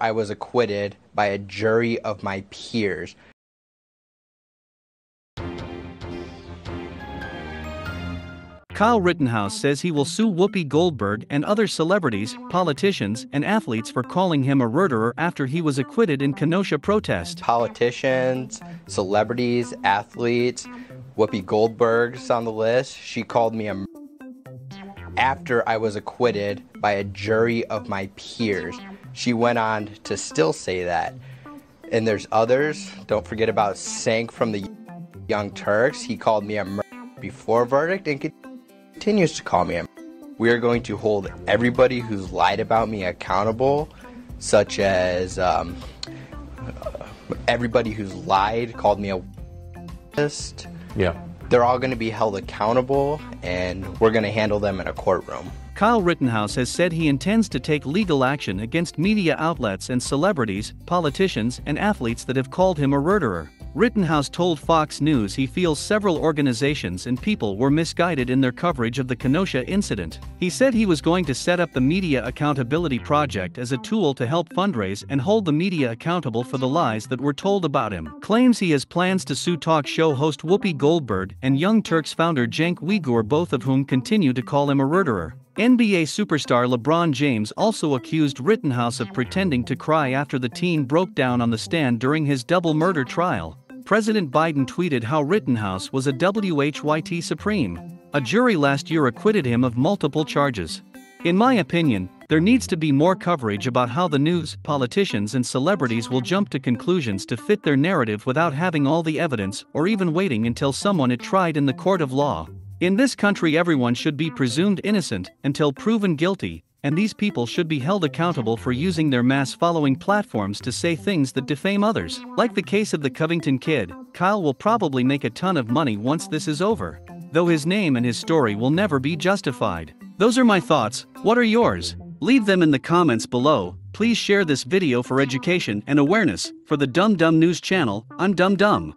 I was acquitted by a jury of my peers. Kyle Rittenhouse says he will sue Whoopi Goldberg and other celebrities, politicians, and athletes for calling him a murderer after he was acquitted in Kenosha protest. Politicians, celebrities, athletes, Whoopi Goldberg's on the list. She called me a after I was acquitted by a jury of my peers. She went on to still say that. And there's others. Don't forget about Cenk from the Young Turks. He called me a mur- before verdict and continues to call me a We are going to hold everybody who's lied about me accountable, such as um, everybody who's lied, called me a list. Yeah. They're all going to be held accountable, and we're going to handle them in a courtroom. Kyle Rittenhouse has said he intends to take legal action against media outlets and celebrities, politicians, and athletes that have called him a murderer. Rittenhouse told Fox News he feels several organizations and people were misguided in their coverage of the Kenosha incident. He said he was going to set up the Media Accountability Project as a tool to help fundraise and hold the media accountable for the lies that were told about him. Claims he has plans to sue talk show host Whoopi Goldberg and Young Turks founder Cenk Uygur, both of whom continue to call him a murderer. NBA superstar LeBron James also accused Rittenhouse of pretending to cry after the teen broke down on the stand during his double murder trial. President Biden tweeted how Rittenhouse was a WHYT Supreme. A jury last year acquitted him of multiple charges. In my opinion, there needs to be more coverage about how the news, politicians, and celebrities will jump to conclusions to fit their narrative without having all the evidence or even waiting until someone is tried in the court of law. In this country, everyone should be presumed innocent until proven guilty, and these people should be held accountable for using their mass following platforms to say things that defame others. Like the case of the Covington kid, Kyle will probably make a ton of money once this is over. Though his name and his story will never be justified. Those are my thoughts, what are yours? Leave them in the comments below. Please share this video for education and awareness. For the Dum Dum News channel, I'm Dum Dum.